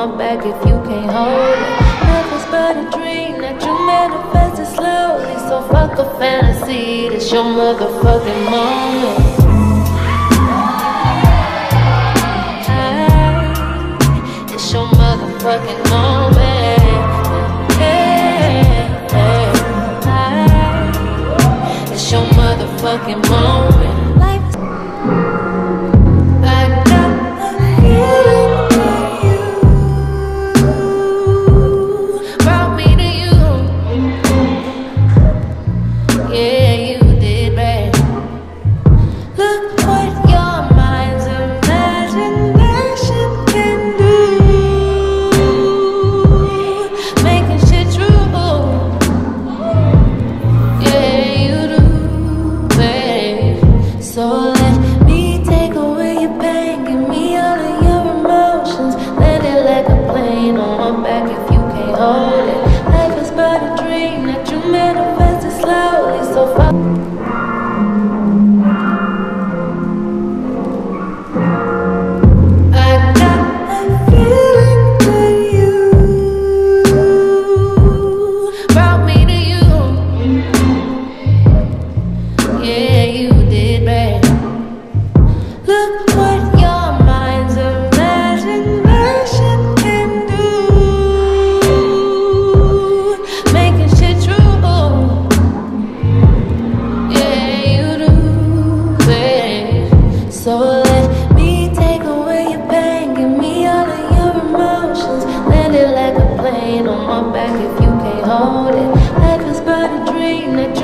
on back if you can't hold it. nothing's but a dream that you manifested slowly. So fuck a fantasy, It's your motherfucking moment. back if you can't hold it. Life is but a dream that